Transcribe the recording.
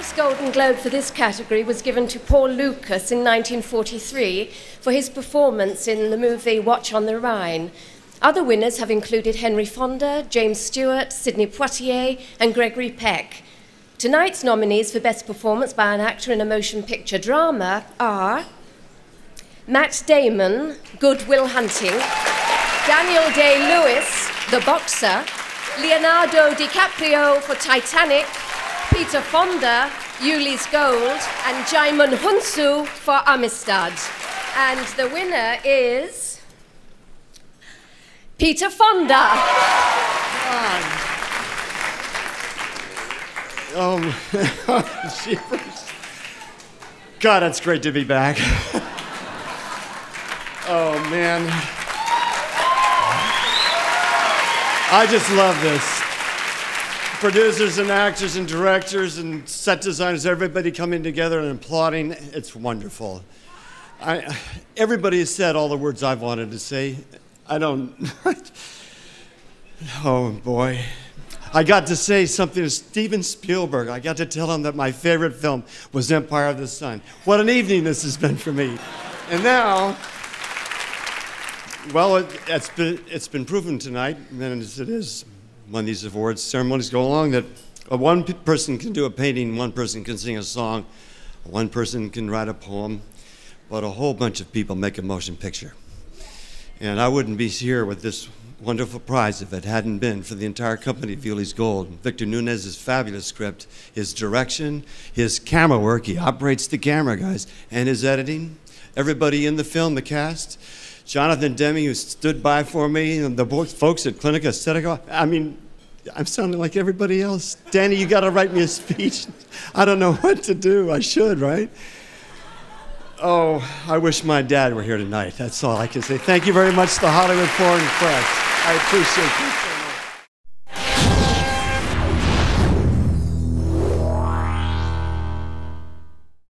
first Golden Globe for this category was given to Paul Lukas in 1943 for his performance in the movie Watch on the Rhine. Other winners have included Henry Fonda, James Stewart, Sidney Poitier, and Gregory Peck. Tonight's nominees for Best Performance by an Actor in a Motion Picture Drama are Matt Damon, Good Will Hunting, Daniel Day Lewis, The Boxer, Leonardo DiCaprio for Titanic, Peter Fonda, Ulee's Gold, and Djimon Hounsou for Amistad. And the winner is Peter Fonda. Um. God, it's great to be back. oh, man. I just love this. Producers and actors and directors and set designers, everybody coming together and applauding. It's wonderful. I, everybody has said all the words I've wanted to say. I don't. oh, boy. I got to say something to Steven Spielberg. I got to tell him that my favorite film was Empire of the Sun. What an evening this has been for me. And now, well, it, has been, it's been proven tonight, and as it is when these awards ceremonies go along, that one person can do a painting, one person can sing a song, one person can write a poem, but a whole bunch of people make a motion picture. And I wouldn't be here with this wonderful prize if it hadn't been for the entire company of Ulee's Gold. Victor Nunez's fabulous script, his direction, his camera work, he operates the camera, guys, and his editing. Everybody in the film, the cast, Jonathan Demme, who stood by for me, and the folks at Clinica Estetico. I mean, I'm sounding like everybody else. Danny, you got to write me a speech. I don't know what to do. I should, right? Oh, I wish my dad were here tonight. That's all I can say. Thank you very much, the Hollywood Foreign Press. I appreciate you.